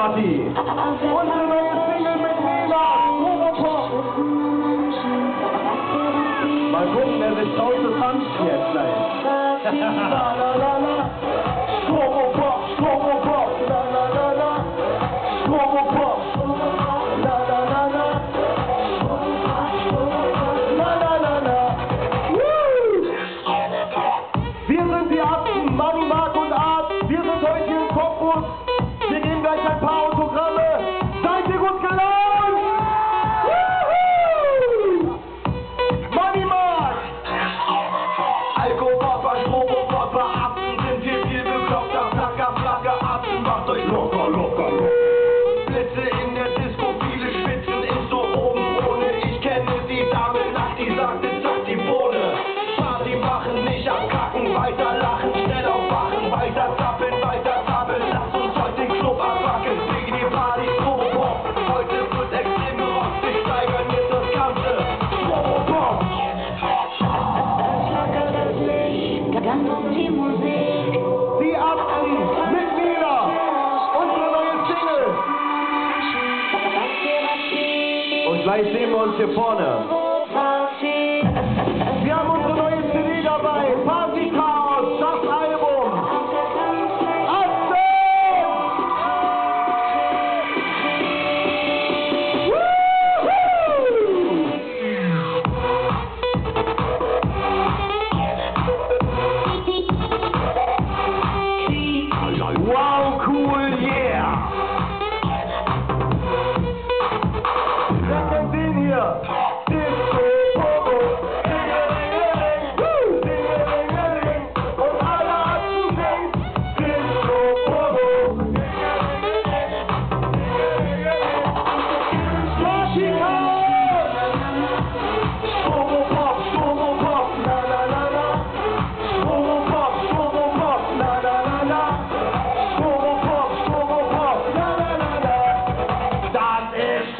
Party. Unsere neue Single mit Nena, Robopop. Mal gucken, wer sich heute anschert gleich. Strobo Pop, Robopop, la la la la. Strobo Pop, Robopop. gleich sehen wir uns hier vorne.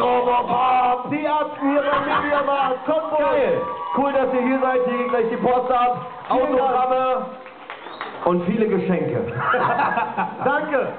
Oktoberpop. Die hier, mit mir machen. Konvoi. Geil. Cool, dass ihr hier seid. Hier geht gleich die Post ab. Autogramme und viele Geschenke. Danke.